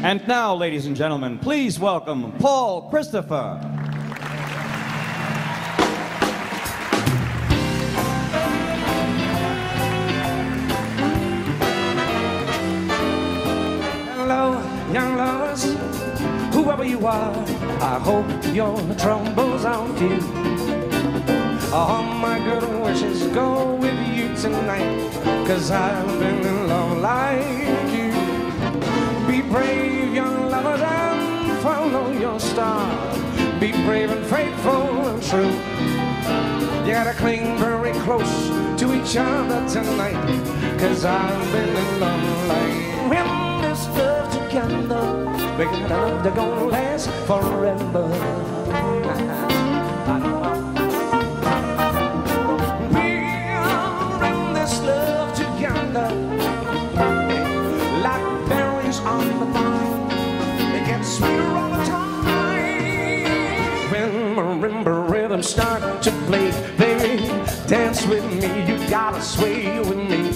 And now, ladies and gentlemen, please welcome Paul Christopher. Hello, young lovers, whoever you are, I hope your troubles are few. All my good wishes go with you tonight, cause I've been in love like brave, young lovers, and follow your star. Be brave and faithful and true. You gotta cling very close to each other tonight, cause I've been in love like when this love together, that gonna last forever. When marimba rhythms start to play, baby, dance with me. You gotta sway with me.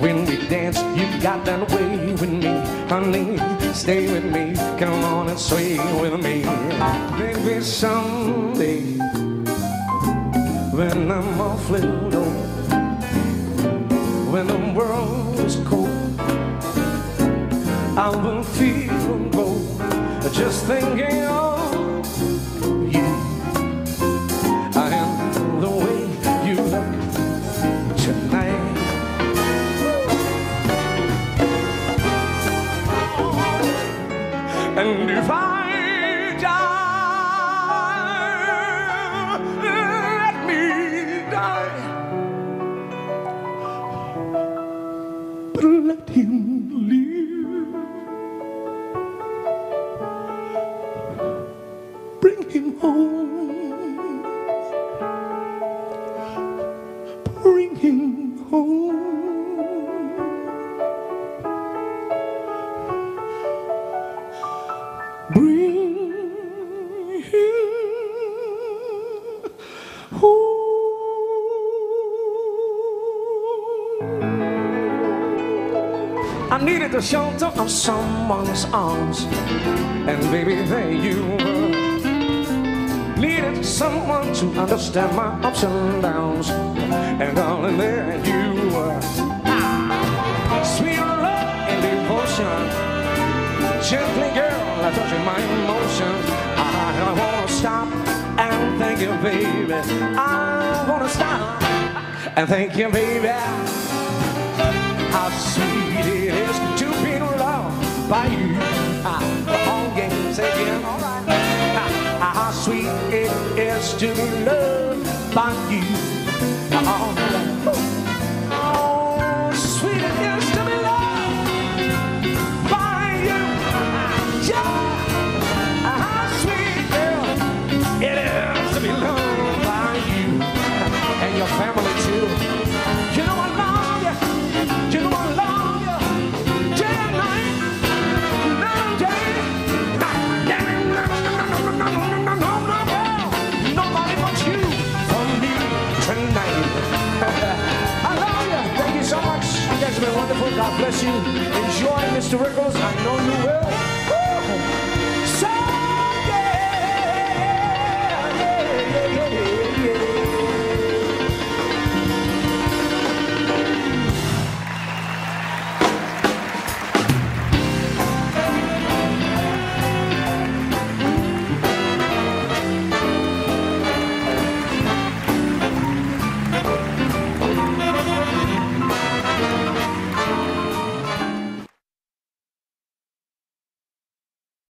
When we dance, you got that way with me, honey. Stay with me, come on and sway with me. Maybe someday, when I'm off little, when the world is cold, I will feel bold just thinking of And if I die, let me die. But let him live. Bring him home. Bring him home. Bring home. I needed the shelter of someone's arms, and baby, there you were. Needed someone to understand my ups and downs, and darling, there you were. Thank you, baby. I wanna stop and thank you, baby. How sweet it is to be loved by you. Ah, all games again, all right. Ah, how sweet it is to be loved by you. Right. Oh, God bless you. Enjoy Mr. Rickles. I know you will.